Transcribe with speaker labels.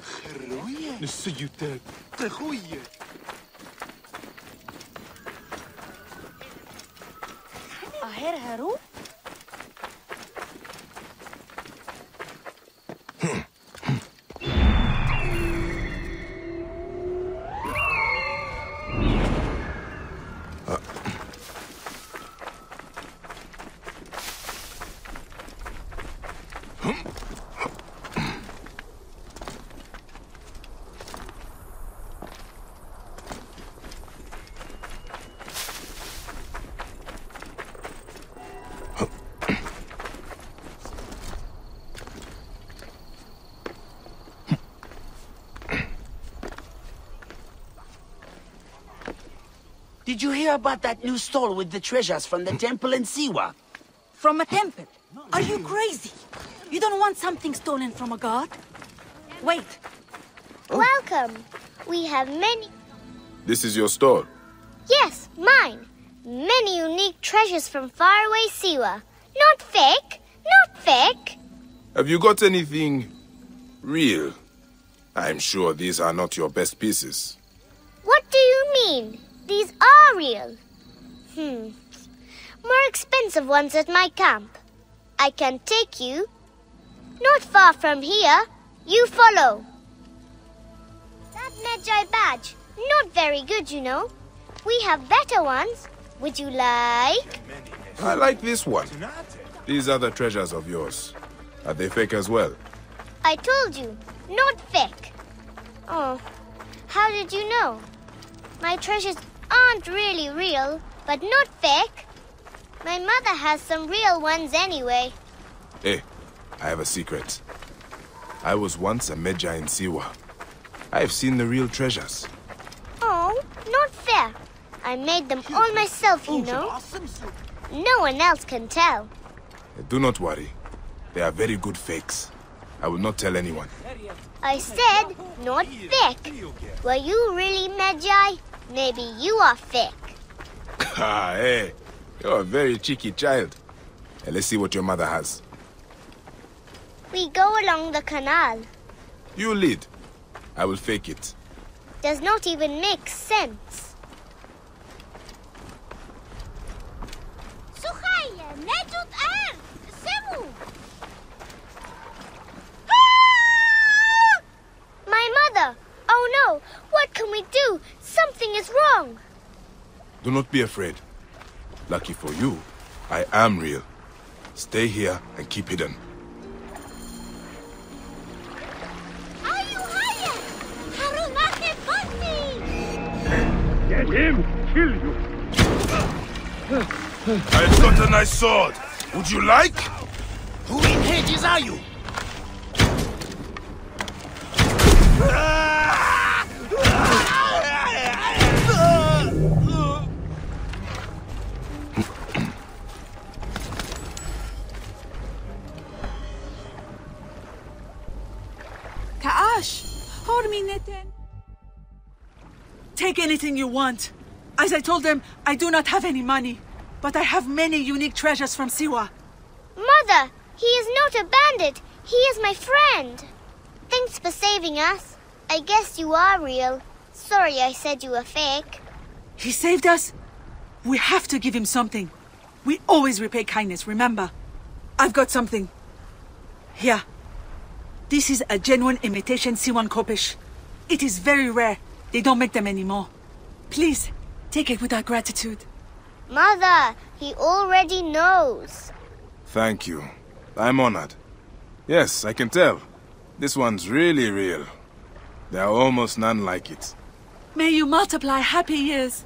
Speaker 1: Groeien. Dus
Speaker 2: ze je te, te groeien.
Speaker 3: Oh, Did you hear about that new stall with the treasures from the temple in Siwa?
Speaker 2: From a temple? Are you crazy? You don't want something stolen from a god? Wait, oh.
Speaker 4: Welcome. We have many.
Speaker 5: This is your store.
Speaker 4: Yes, mine. Many unique treasures from faraway Siwa. Not fake. Not fake.
Speaker 5: Have you got anything real? I'm sure these are not your best pieces.
Speaker 4: What do you mean? These are real. Hmm. More expensive ones at my camp. I can take you. Not far from here. You follow. That Medjay badge. Not very good, you know. We have better ones. Would you like?
Speaker 5: I like this one. These are the treasures of yours. Are they fake as well?
Speaker 4: I told you. Not fake. Oh. How did you know? My treasures aren't really real, but not fake. My mother has some real ones anyway.
Speaker 5: Hey, I have a secret. I was once a Medjay in Siwa. I've seen the real treasures.
Speaker 4: Oh, not fair. I made them all myself, you know. No one else can tell.
Speaker 5: Eh, do not worry. They are very good fakes. I will not tell anyone.
Speaker 4: I said not fake. Were you really Magi? Maybe you are fake.
Speaker 5: Ah, hey. You're a very cheeky child. Hey, let's see what your mother has.
Speaker 4: We go along the canal.
Speaker 5: You lead. I will fake it.
Speaker 4: Does not even make sense. My mother! Oh no! What can we do? Something is wrong.
Speaker 5: Do not be afraid. Lucky for you, I am real. Stay here and keep hidden.
Speaker 1: Get him! Kill you!
Speaker 5: I've got a nice sword. Would you like?
Speaker 3: Who in hedges are you?
Speaker 6: Kaash, hold me, Neten. Take anything you want. As I told them, I do not have any money, but I have many unique treasures from Siwa.
Speaker 4: Mother, he is not a bandit. He is my friend. Thanks for saving us. I guess you are real. Sorry I said you were fake.
Speaker 6: He saved us. We have to give him something. We always repay kindness, remember? I've got something. Here. This is a genuine imitation Siwan Khopesh. It is very rare. They don't make them anymore. Please, take it with our gratitude.
Speaker 4: Mother, he already knows.
Speaker 5: Thank you. I'm honored. Yes, I can tell. This one's really real. There are almost none like it.
Speaker 6: May you multiply happy years.